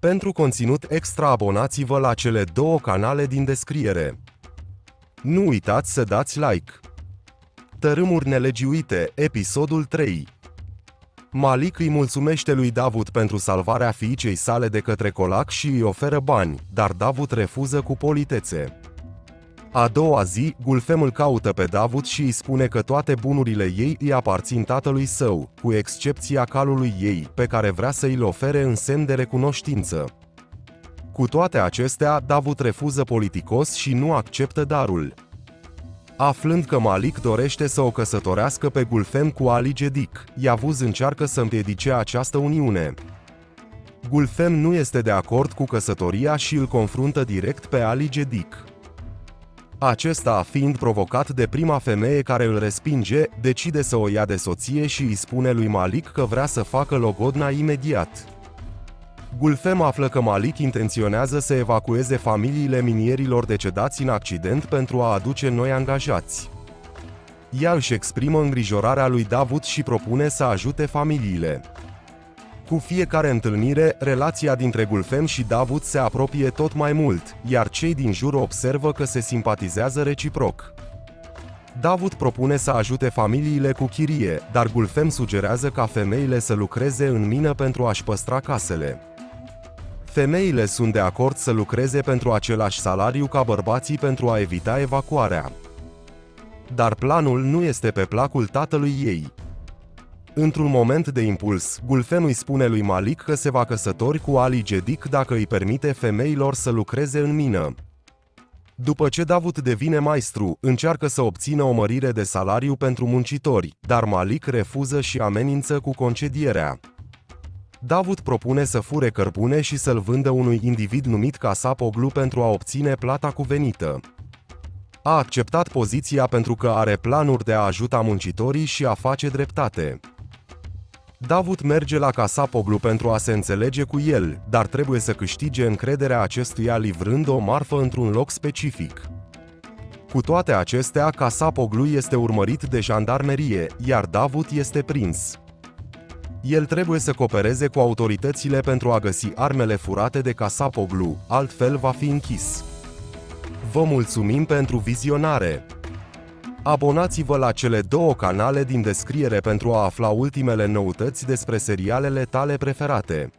Pentru conținut extra abonați-vă la cele două canale din descriere. Nu uitați să dați like. Tărâmuri nelegiuite, episodul 3 Malik îi mulțumește lui Davut pentru salvarea fiicei sale de către Colac și îi oferă bani, dar Davut refuză cu politețe. A doua zi, Gulfem îl caută pe Davut și îi spune că toate bunurile ei îi aparțin tatălui său, cu excepția calului ei, pe care vrea să îl ofere în semn de recunoștință. Cu toate acestea, Davut refuză politicos și nu acceptă darul. Aflând că Malik dorește să o căsătorească pe Gulfem cu Ali Gedik, Iavuz încearcă să împiedice această uniune. Gulfem nu este de acord cu căsătoria și îl confruntă direct pe Ali Gedik. Acesta, fiind provocat de prima femeie care îl respinge, decide să o ia de soție și îi spune lui Malik că vrea să facă logodna imediat. Gulfem află că Malik intenționează să evacueze familiile minierilor decedați în accident pentru a aduce noi angajați. Ea își exprimă îngrijorarea lui Davut și propune să ajute familiile. Cu fiecare întâlnire, relația dintre Gulfem și Davut se apropie tot mai mult, iar cei din jur observă că se simpatizează reciproc. Davut propune să ajute familiile cu chirie, dar Gulfem sugerează ca femeile să lucreze în mină pentru a-și păstra casele. Femeile sunt de acord să lucreze pentru același salariu ca bărbații pentru a evita evacuarea. Dar planul nu este pe placul tatălui ei. Într-un moment de impuls, Gulfen îi spune lui Malik că se va căsători cu Ali Gedik dacă îi permite femeilor să lucreze în mină. După ce Davut devine maestru, încearcă să obțină o mărire de salariu pentru muncitori, dar Malik refuză și amenință cu concedierea. Davut propune să fure cărbune și să-l vândă unui individ numit Casapoglu pentru a obține plata cuvenită. A acceptat poziția pentru că are planuri de a ajuta muncitorii și a face dreptate. Davut merge la Casapoglu pentru a se înțelege cu el, dar trebuie să câștige încrederea acestuia livrând o marfă într-un loc specific. Cu toate acestea, Casapoglu este urmărit de jandarmerie, iar Davut este prins. El trebuie să coopereze cu autoritățile pentru a găsi armele furate de Casapoglu, altfel va fi închis. Vă mulțumim pentru vizionare! Abonați-vă la cele două canale din descriere pentru a afla ultimele noutăți despre serialele tale preferate.